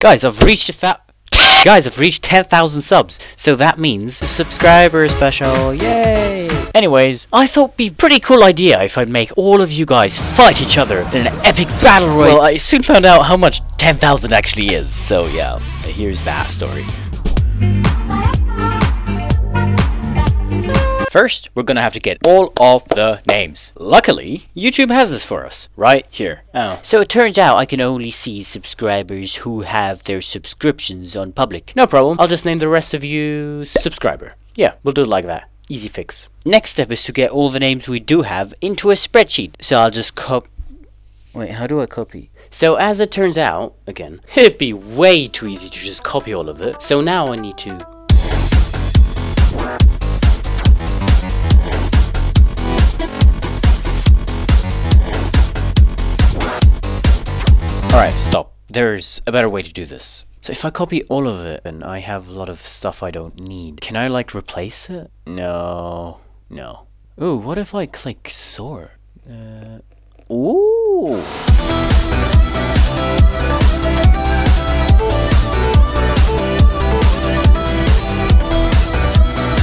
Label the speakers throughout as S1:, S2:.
S1: Guys, I've reached a fa- Guys, I've reached 10,000 subs, so that means subscriber special, yay! Anyways, I thought be pretty cool idea if I'd make all of you guys fight each other in an epic battle royale. Well, I soon found out how much 10,000 actually is, so yeah, here's that story. First, we're gonna have to get all of the names. Luckily, YouTube has this for us, right here. Oh. So it turns out I can only see subscribers who have their subscriptions on public. No problem, I'll just name the rest of you subscriber. Yeah, we'll do it like that. Easy fix. Next step is to get all the names we do have into a spreadsheet. So I'll just cop... Wait, how do I copy? So as it turns out, again, it'd be way too easy to just copy all of it. So now I need to Alright, stop. There's a better way to do this. So if I copy all of it and I have a lot of stuff I don't need, can I like replace it? No. No. Ooh, what if I click sort? Uh, ooh!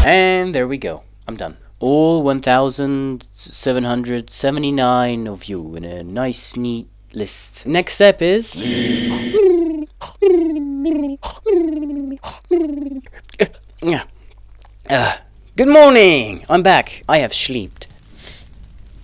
S1: And there we go. I'm done. All 1,779 of you in a nice, neat list. Next step is... Uh, good morning! I'm back. I have slept.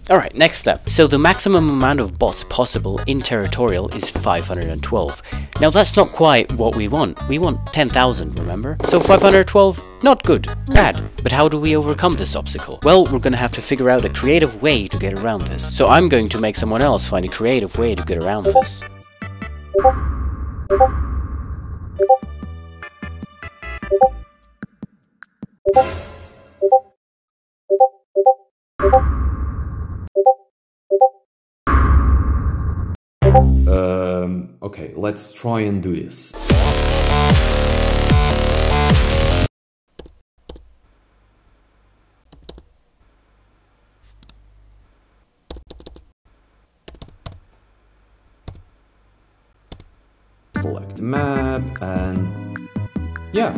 S1: Alright, next step. So the maximum amount of bots possible in Territorial is 512. Now that's not quite what we want. We want 10,000, remember? So 512, not good, bad. But how do we overcome this obstacle? Well, we're gonna have to figure out a creative way to get around this. So I'm going to make someone else find a creative way to get around this.
S2: Um, okay, let's try and do this.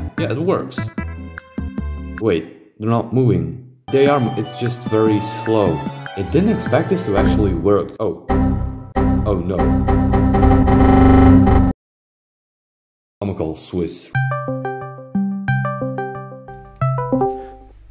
S2: Yeah, yeah, it works. Wait, they're not moving. They are, it's just very slow. It didn't expect this to actually work. Oh. Oh no. I'm gonna call Swiss.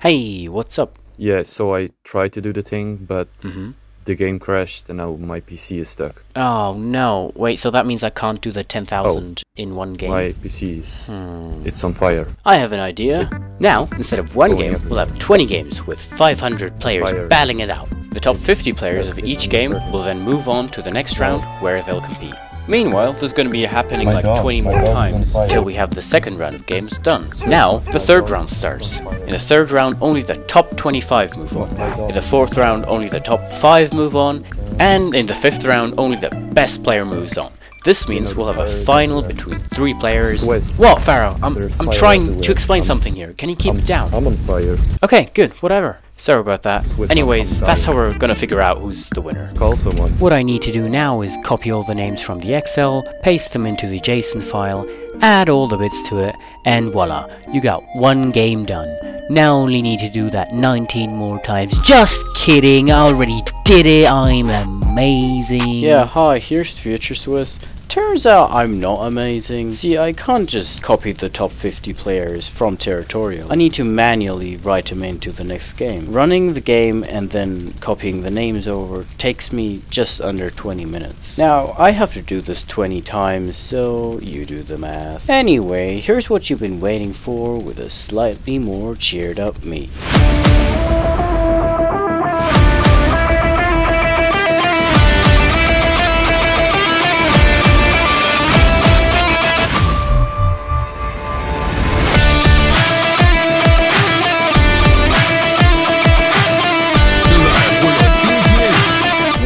S1: Hey, what's up?
S2: Yeah, so I tried to do the thing, but
S1: Mm-hmm.
S2: The game crashed and now my PC is stuck.
S1: Oh no, wait, so that means I can't do the 10,000 in one game?
S2: My PC is...
S1: Hmm.
S2: It's on fire.
S1: I have an idea. Now, instead of one game, we'll have 20 games with 500 players
S2: Fire.
S1: battling it out. The top 50 players of each game will then move on to the next round where they'll compete. Meanwhile, there's going to be happening
S3: My
S1: like
S3: dog,
S1: 20 more
S3: dog is on
S1: times
S3: fire.
S1: till we have the second round of games done. Now, the third round starts. In the third round, only the top 25 move on. In the fourth round, only the top 5 move on. And in the fifth round, only the best player moves on. This means we'll have a final between three players.
S2: West.
S1: What, Faro? I'm, I'm trying to explain something here. Can you keep it down?
S2: I'm on fire.
S1: Okay, good, whatever. Sorry about that.
S2: With
S1: Anyways, that's how we're gonna figure out who's the winner.
S2: Call someone.
S1: What I need to do now is copy all the names from the Excel, paste them into the JSON file, add all the bits to it, and voila, you got one game done. Now only need to do that 19 more times. Just kidding, I already did it, I'm amazing. Yeah, hi, here's Future Swiss. Turns out I'm not amazing. See, I can't just copy the top 50 players from Territorial. I need to manually write them into the next game. Running the game and then copying the names over takes me just under 20 minutes. Now, I have to do this 20 times, so you do the math. Anyway, here's what you've been waiting for with a slightly more cheered up me.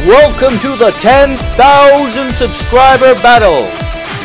S1: Welcome to the 10,000 subscriber battle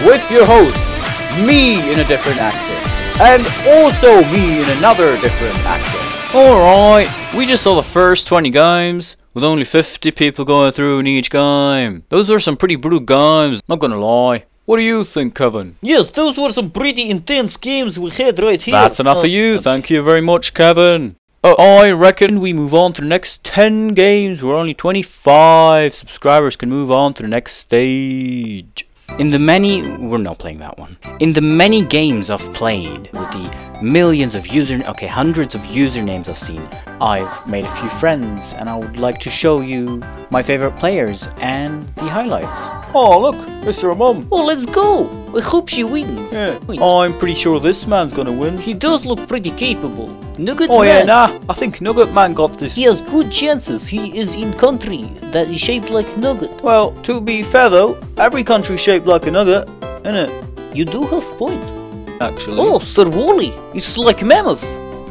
S1: with your hosts, me in a different accent, and also me in another different accent. Alright, we just saw the first 20 games, with only 50 people going through in each game. Those were some pretty brutal games, not gonna lie. What do you think, Kevin?
S4: Yes, those were some pretty intense games we had right here.
S1: That's enough
S4: Uh,
S1: of you. Thank you very much, Kevin. Oh, I reckon we move on to the next 10 games. We're only 25 subscribers can move on to the next stage.
S5: In the many, we're not playing that one. In the many games I've played, with the millions of user, okay, hundreds of usernames I've seen, I've made a few friends, and I would like to show you my favorite players and the highlights.
S1: Oh, look, Mr. Mum.
S4: Oh, let's go. I hope she wins.
S1: Yeah. I'm pretty sure this man's gonna win.
S4: he does look pretty capable. Nugget
S1: Oh yeah, nah. I think Nugget Man got this.
S4: He has good chances. He is in country that is shaped like nugget.
S1: Well, to be fair though, every country shaped like a nugget, innit?
S4: You do have point.
S1: Actually.
S4: Oh, Sir Wooly. It's like mammoth.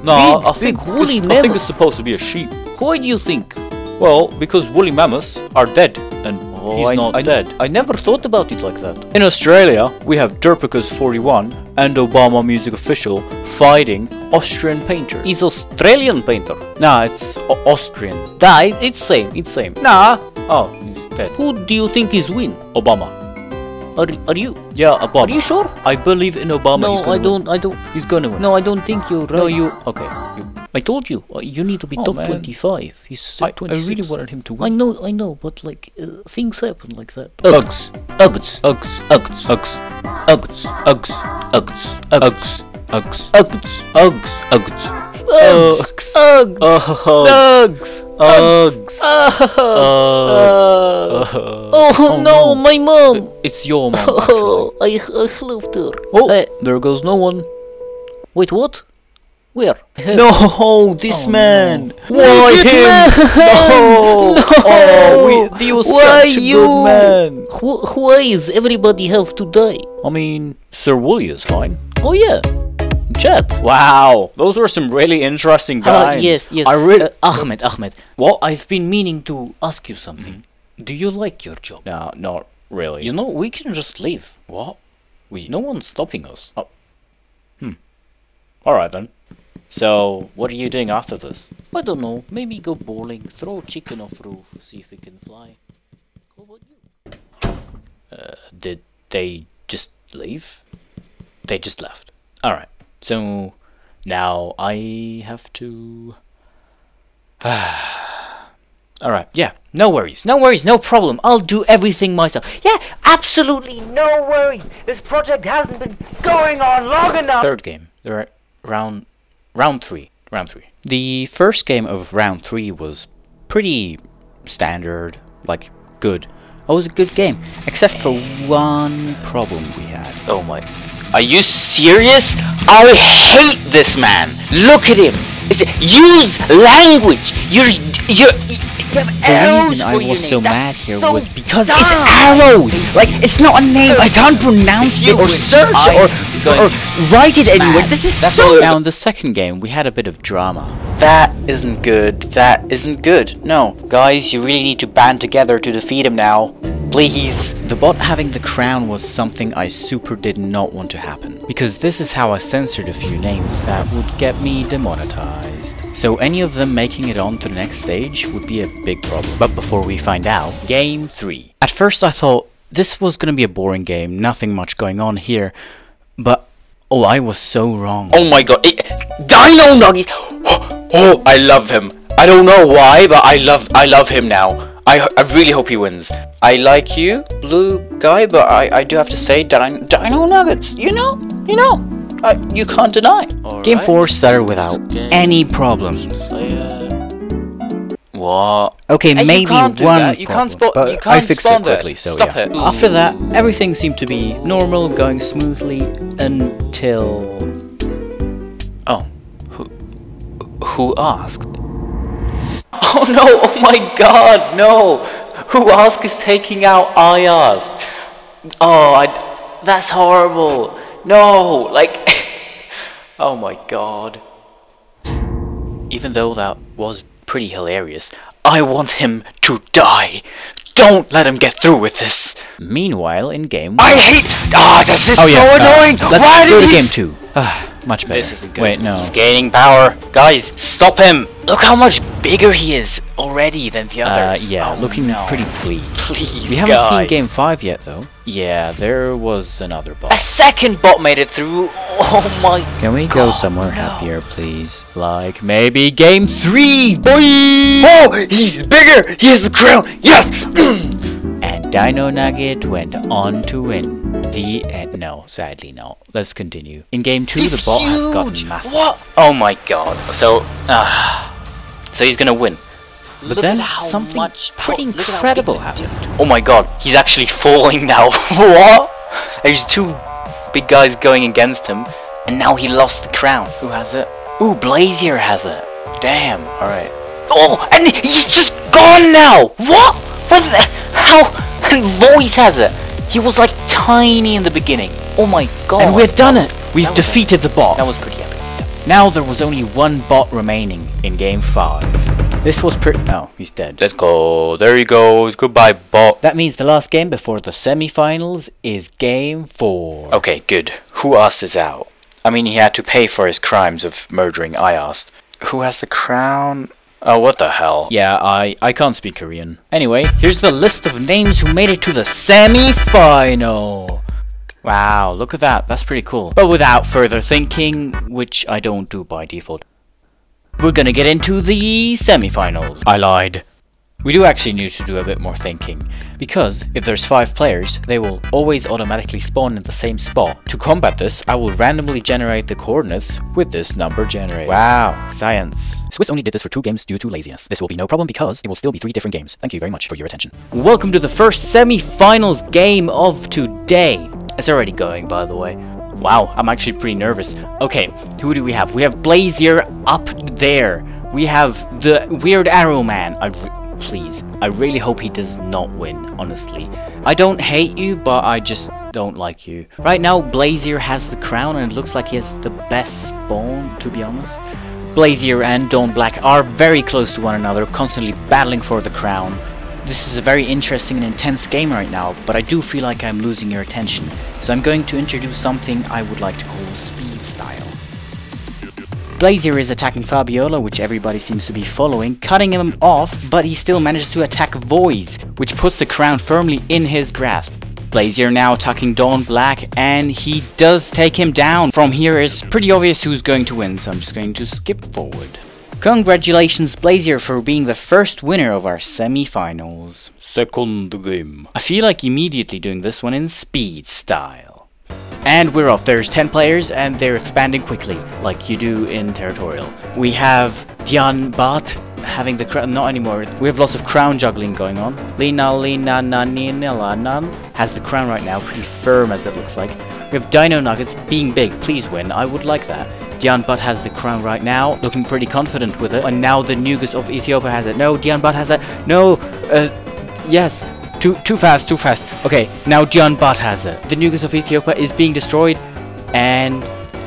S1: no,
S4: big-
S1: I think
S4: big woolly
S1: it's, I think it's supposed to be a sheep.
S4: Why do you think?
S1: Well, because woolly mammoths are dead, and oh, he's
S4: Oh, I,
S1: not
S4: I,
S1: dead.
S4: I never thought about it like that.
S1: In Australia, we have Derpicus41 and Obama Music Official fighting Austrian Painter.
S4: He's Australian painter.
S1: Nah, it's Au- Austrian.
S4: Nah, it's same. It's same.
S1: Nah. Oh, he's dead.
S4: Who do you think is win?
S1: Obama.
S4: Are, are you?
S1: Yeah, Obama.
S4: Are you sure?
S1: I believe in Obama.
S4: no,
S1: he's gonna
S4: I don't. I don't.
S1: He's gonna win.
S4: No, I don't think you're right.
S1: no, you. Okay, you.
S4: I told you. uh, You need to be
S1: Oh,
S4: top
S1: man.
S4: 25. He's
S1: I,
S4: uh,
S1: I really wanted him to win.
S4: I know, I know, but like uh, things happen like that.
S1: Uggs.
S4: Uggs,
S1: Uggs.
S4: Uggs,
S1: Uggs.
S4: Uggs,
S1: Uggs.
S4: Uggs,
S1: Uggs. Uggs.
S4: Uggs,
S1: Uggs. Uggs.
S4: Uggs, Uggs,
S1: Uggs.
S4: Uggs,
S1: Uggs.
S4: Uggs. Oh,
S1: Oh,
S4: no, my mom.
S1: It's your mom.
S4: Oh, I, I left her.
S1: Oh,
S4: Uh,
S1: there goes no one.
S4: wait, what? Where?
S1: No, this
S4: Oh,
S1: man.
S4: no.
S1: Why him?
S4: man!
S1: No.
S4: No.
S1: Oh, we, was
S4: Why
S1: such a
S4: you?
S1: good man.
S4: Wh- why is everybody have to die?
S1: I mean, Sir Wooly is fine.
S4: Oh yeah, Chad.
S1: Wow, those were some really interesting
S4: Ah,
S1: guys.
S4: yes, yes.
S1: I really.
S4: Uh, Ahmed, Ahmed.
S1: what?
S4: I've been meaning to ask you something. Do you like your job?
S1: no, not really.
S4: You know, we can just leave.
S1: what? We.
S4: No one's stopping us. Oh. Hmm.
S1: All right then. So, what are you doing after this?
S4: I don't know. Maybe go bowling, throw a chicken off roof, see if it can fly. How about you?
S1: Uh, Did they just leave? They just left. All right. So now I have to. All right. Yeah. No worries. No worries. No problem. I'll do everything myself.
S5: Yeah, absolutely no worries. This project hasn't been going on long enough.
S1: Third game. They're round round three. Round three. The first game of round three was pretty standard, like good. It was a good game, except for one problem we had.
S3: Oh my. Are you serious? I hate this man. Look at him. It's, use language. You're you're. You
S5: The reason I was so
S3: name. That's
S5: mad here
S3: so
S5: was because
S3: dumb.
S5: it's arrows. Like it's not a name. I can't pronounce it or search
S3: I'm
S5: or, or write it anywhere. This is
S3: That's
S5: so.
S1: Now in the second game, we had a bit of drama.
S3: That isn't good. That isn't good. No, guys, you really need to band together to defeat him now. Please.
S1: The bot having the crown was something I super did not want to happen, because this is how I censored a few names that would get me demonetized. So any of them making it on to the next stage would be a big problem. But before we find out, game 3. At first I thought this was gonna be a boring game, nothing much going on here, but oh I was so wrong.
S3: Oh my god. It, Dino Nugget. Oh, I love him. I don't know why, but I love I love him now. I, I really hope he wins. I like you, blue guy, but I, I do have to say Dino, Dino Nuggets. You know, you know, uh, you can't deny.
S1: Game 4 started without any problems.
S3: What?
S1: Okay,
S3: Hey, you
S1: maybe
S3: can't do
S1: one
S3: that. You can't
S1: problem, but
S3: you
S1: I
S3: can't
S1: fixed it
S3: spawn there.
S1: quickly, so
S3: Stop
S1: yeah.
S3: it.
S1: After that, everything seemed to be normal, going smoothly until.
S3: Oh, who who asked? Oh no! Oh my God! No! Who asked is taking out I asked. Oh, I. That's horrible. No, like. oh my God. Even though that was pretty hilarious, I want him to die. Don't let him get through with this.
S1: Meanwhile, in game.
S3: I hate. Ah, this is
S1: oh yeah,
S3: so
S1: uh,
S3: annoying.
S1: let's
S3: Why
S1: go
S3: did
S1: to
S3: he
S1: game two. Much better.
S3: This isn't good.
S1: Wait, no.
S3: He's gaining power. Guys, stop him. Look how much bigger he is. already than the
S1: Uh,
S3: others.
S1: yeah,
S3: Oh,
S1: looking
S3: no.
S1: pretty bleak.
S3: Please,
S1: We haven't seen game 5 yet though. Yeah, there was another bot.
S3: A second bot made it through. Oh my.
S1: Can we go somewhere
S3: no.
S1: happier, please? Like maybe game 3, boy!
S3: Oh, he's bigger. He has the crown. Yes.
S1: And Dino Nugget went on to win. The end. No, sadly no. Let's continue. In game 2, the
S3: He's
S1: bot has
S3: huge.
S1: gotten massive.
S3: What? Oh my god. So, uh, so he's gonna win.
S1: But
S3: Look
S1: then
S3: at how
S1: something
S3: much-
S1: pretty
S3: oh, look at how
S1: incredible happened.
S3: Oh my god, he's actually falling now. what? There's two big guys going against him, and now he lost the crown. Who has it? Ooh, Blazier has it. Damn. All right. Oh, and he's just gone now. What? What? The, how? And Lois has it. He was like tiny in the beginning. Oh my god.
S1: And we've done
S3: That
S1: it! We've
S3: that was-
S1: defeated the bot.
S3: That was pretty epic.
S1: Now there was only one bot remaining in game 5. This was pretty. Oh, he's dead.
S3: Let's go. There he goes. Goodbye, bot.
S1: That means the last game before the semi-finals is game 4.
S3: Okay, good. Who asked this out? I mean, he had to pay for his crimes of murdering I asked. Who has the crown? Oh, what the hell?
S1: Yeah, I, I can't speak Korean. Anyway, here's the list of names who made it to the semi-final. Wow, look at that. That's pretty cool. But without further thinking, which I don't do by default, we're gonna get into the semi-finals. I lied. We do actually need to do a bit more thinking, because if there's 5 players, they will always automatically spawn in the same spot. To combat this, I will randomly generate the coordinates with this number generator. Wow, science. Swiss only did this for 2 games due to laziness. This will be no problem because it will still be 3 different games. Thank you very much for your attention. Welcome to the first semi-finals game of today. It's already going, by the way. Wow, I'm actually pretty nervous. Okay, who do we have? We have Blazier up there. We have the Weird Arrow Man. I please, I really hope he does not win, honestly. I don't hate you, but I just don't like you. Right now, Blazier has the crown, and it looks like he has the best spawn, to be honest. Blazier and Dawn Black are very close to one another, constantly battling for the crown. This is a very interesting and intense game right now, but I do feel like I'm losing your attention, so I'm going to introduce something I would like to call speed style. Blazier is attacking Fabiola, which everybody seems to be following, cutting him off, but he still manages to attack Voice, which puts the crown firmly in his grasp. Blazier now attacking Dawn Black, and he does take him down. From here, it's pretty obvious who's going to win, so I'm just going to skip forward. Congratulations, Blazier, for being the first winner of our semi-finals. Second game. I feel like immediately doing this one in speed style. And we're off. There's 10 players and they're expanding quickly, like you do in Territorial. We have Dian Bat having the crown, not anymore. We have lots of crown juggling going on. Lina Lina Nanina Nan has the crown right now, pretty firm as it looks like. We have Dino Nuggets being big, please win, I would like that. Dian Butt has the crown right now, looking pretty confident with it. And now the Nugas of Ethiopia has it. No, Dian Butt has it. No, uh, yes. Too, too fast, too fast. Okay, now Dian Butt has it. The Nugas of Ethiopia is being destroyed and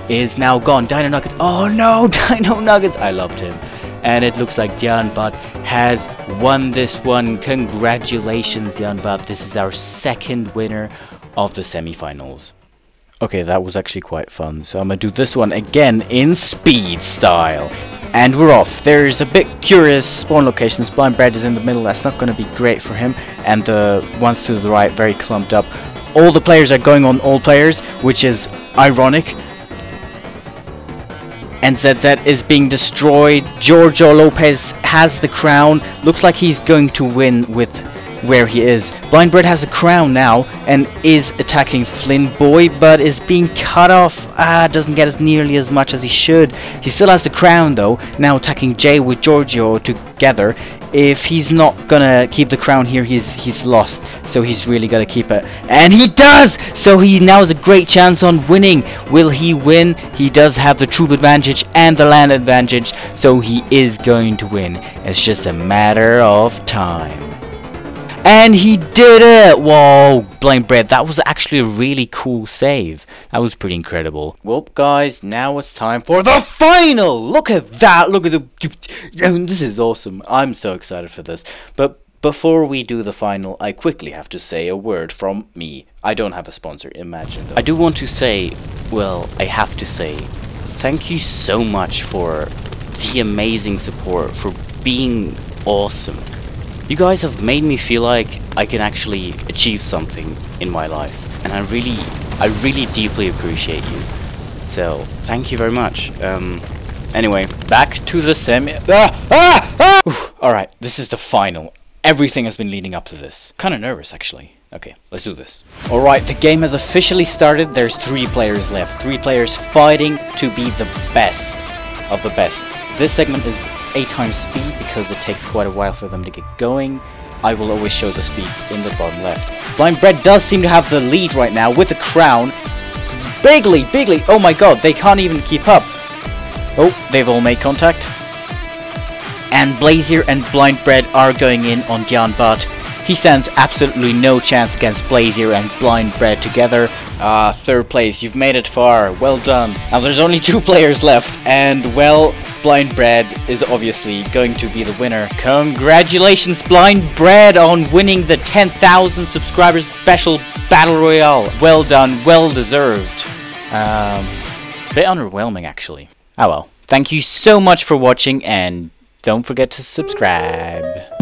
S1: is now gone. Dino Nugget. Oh no, Dino Nuggets. I loved him. And it looks like Dian Butt has won this one. Congratulations, Dian Butt. This is our second winner of the semifinals. Okay, that was actually quite fun. So I'm gonna do this one again in speed style. And we're off. There's a bit curious spawn locations. Blind Brad is in the middle. That's not gonna be great for him. And the ones to the right, very clumped up. All the players are going on all players, which is ironic. And ZZ is being destroyed. Giorgio Lopez has the crown. Looks like he's going to win with where he is. Blind Bird has a crown now and is attacking Flynn Boy, but is being cut off. Ah, doesn't get as nearly as much as he should. He still has the crown though, now attacking Jay with Giorgio together. If he's not gonna keep the crown here, he's he's lost. So he's really gotta keep it. And he does! So he now has a great chance on winning. Will he win? He does have the troop advantage and the land advantage, so he is going to win. It's just a matter of time. And he did it! Whoa, blame Bread, that was actually a really cool save. That was pretty incredible. Well, guys, now it's time for the final! Look at that! Look at the... I mean, oh, this is awesome. I'm so excited for this. But before we do the final, I quickly have to say a word from me. I don't have a sponsor, imagine. Though. I do want to say, well, I have to say, thank you so much for the amazing support, for being awesome. You guys have made me feel like I can actually achieve something in my life. And I really, I really deeply appreciate you. So, thank you very much. Um, anyway, back to the semi- Ah! Ah! Ah! Alright, this is the final. Everything has been leading up to this. Kinda nervous, actually. Okay, let's do this. Alright, the game has officially started. There's three players left. Three players fighting to be the best of the best. This segment is 8 times speed because it takes quite a while for them to get going. I will always show the speed in the bottom left. Blind Bread does seem to have the lead right now with the crown. Bigly, Bigly, oh my god, they can't even keep up. Oh, they've all made contact. And Blazier and Blind Bread are going in on Jan But. He stands absolutely no chance against Blazier and Blind Bread together. Ah, third place, you've made it far, well done. Now there's only two players left, and well, Blind Bread is obviously going to be the winner. Congratulations, Blind Bread, on winning the 10,000 subscribers special Battle Royale. Well done, well deserved. Um, bit underwhelming actually. Oh well. Thank you so much for watching, and don't forget to subscribe.